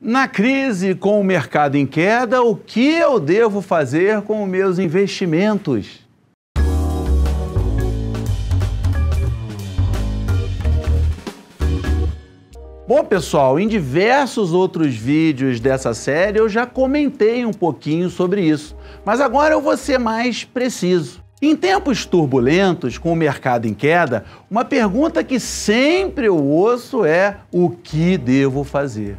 Na crise com o mercado em queda, o que eu devo fazer com os meus investimentos? Bom, pessoal, em diversos outros vídeos dessa série eu já comentei um pouquinho sobre isso, mas agora eu vou ser mais preciso. Em tempos turbulentos, com o mercado em queda, uma pergunta que sempre eu ouço é: o que devo fazer?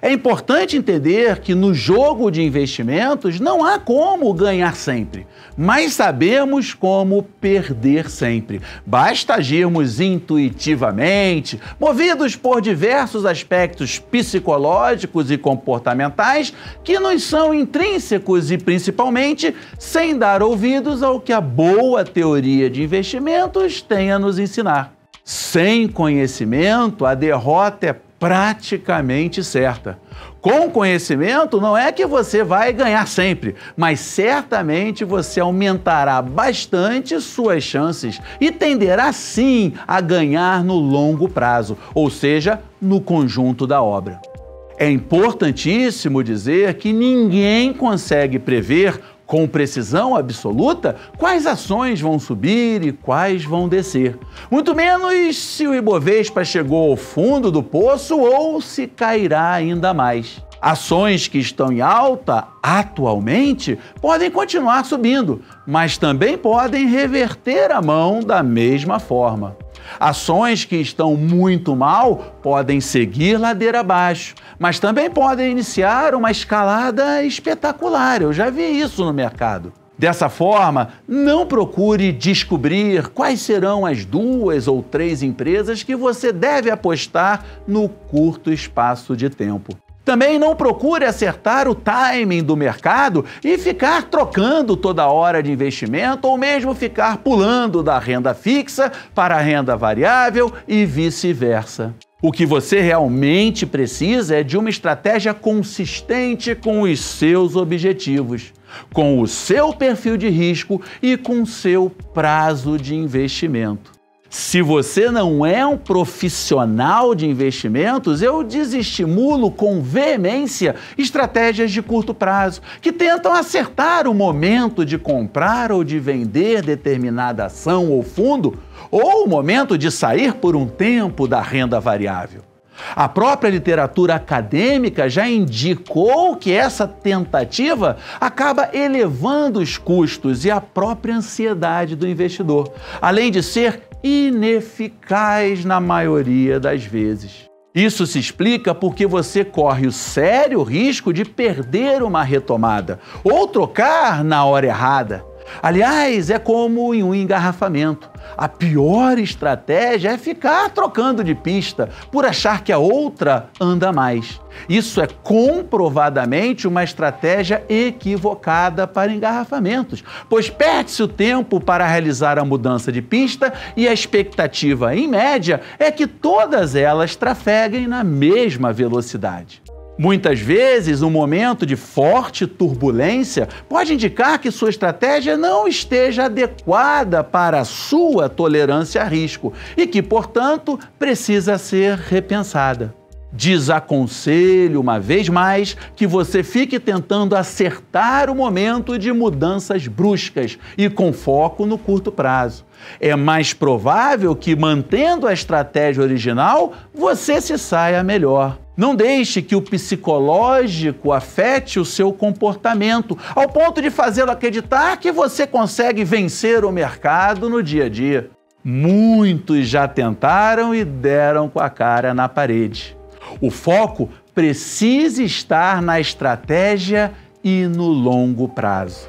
É importante entender que no jogo de investimentos não há como ganhar sempre, mas sabemos como perder sempre. Basta agirmos intuitivamente, movidos por diversos aspectos psicológicos e comportamentais que nos são intrínsecos e principalmente sem dar ouvidos ao que a boa teoria de investimentos tem a nos ensinar. Sem conhecimento, a derrota é praticamente certa. Com conhecimento, não é que você vai ganhar sempre, mas certamente você aumentará bastante suas chances e tenderá sim a ganhar no longo prazo, ou seja, no conjunto da obra. É importantíssimo dizer que ninguém consegue prever com precisão absoluta quais ações vão subir e quais vão descer. Muito menos se o Ibovespa chegou ao fundo do poço ou se cairá ainda mais. Ações que estão em alta atualmente podem continuar subindo, mas também podem reverter a mão da mesma forma. Ações que estão muito mal podem seguir ladeira abaixo, mas também podem iniciar uma escalada espetacular. Eu já vi isso no mercado. Dessa forma, não procure descobrir quais serão as duas ou três empresas que você deve apostar no curto espaço de tempo. Também não procure acertar o timing do mercado e ficar trocando toda hora de investimento ou mesmo ficar pulando da renda fixa para a renda variável e vice-versa. O que você realmente precisa é de uma estratégia consistente com os seus objetivos, com o seu perfil de risco e com seu prazo de investimento. Se você não é um profissional de investimentos, eu desestimulo com veemência estratégias de curto prazo que tentam acertar o momento de comprar ou de vender determinada ação ou fundo, ou o momento de sair por um tempo da renda variável. A própria literatura acadêmica já indicou que essa tentativa acaba elevando os custos e a própria ansiedade do investidor, além de ser ineficaz na maioria das vezes. Isso se explica porque você corre o sério risco de perder uma retomada ou trocar na hora errada. Aliás, é como em um engarrafamento. A pior estratégia é ficar trocando de pista por achar que a outra anda mais. Isso é comprovadamente uma estratégia equivocada para engarrafamentos, pois perde-se o tempo para realizar a mudança de pista e a expectativa, em média, é que todas elas trafeguem na mesma velocidade. Muitas vezes, um momento de forte turbulência pode indicar que sua estratégia não esteja adequada para a sua tolerância a risco e que, portanto, precisa ser repensada. Desaconselho, uma vez mais, que você fique tentando acertar o momento de mudanças bruscas e com foco no curto prazo. É mais provável que, mantendo a estratégia original, você se saia melhor. Não deixe que o psicológico afete o seu comportamento, ao ponto de fazê-lo acreditar que você consegue vencer o mercado no dia a dia. Muitos já tentaram e deram com a cara na parede. O foco precisa estar na estratégia e no longo prazo.